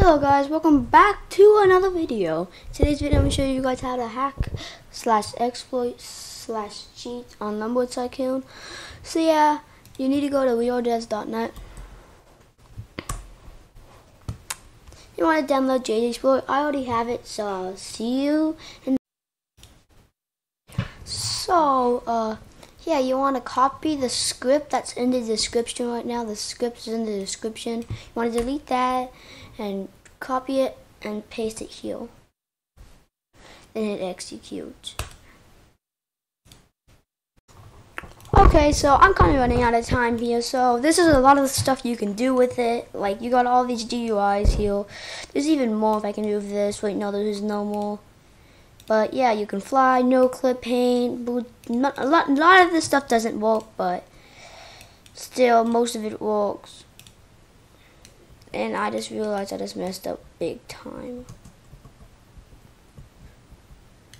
Hello guys, welcome back to another video. Today's video I'm going to show you guys how to hack slash exploit slash cheat on Lumber Tycoon. So yeah, you need to go to wearedevs.net. You want to download JJSploit. I already have it, so I'll see you. And so, uh, yeah, you want to copy the script that's in the description right now. The script is in the description. You want to delete that and copy it and paste it here. Then hit execute. Okay, so I'm kind of running out of time here, so this is a lot of stuff you can do with it. Like, you got all these GUIs here. There's even more if I can do this. Wait, no, there's no more. But yeah, you can fly, no clip paint. Not, a, lot, a lot of this stuff doesn't work, but still, most of it works. And I just realized I just messed up big time.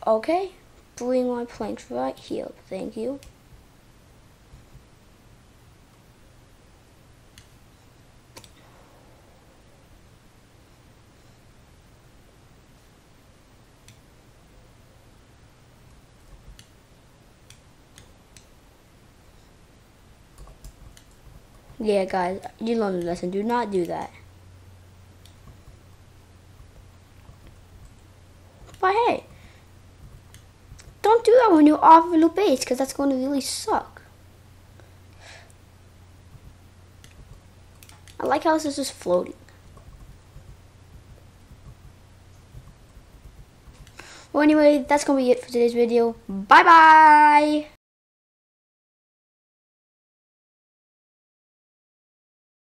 Okay, bring my planks right here. Thank you. Yeah, guys, you learned a lesson. Do not do that. But hey, don't do that when you're off of a base, because that's going to really suck. I like how this is just floating. Well, anyway, that's going to be it for today's video. Bye-bye!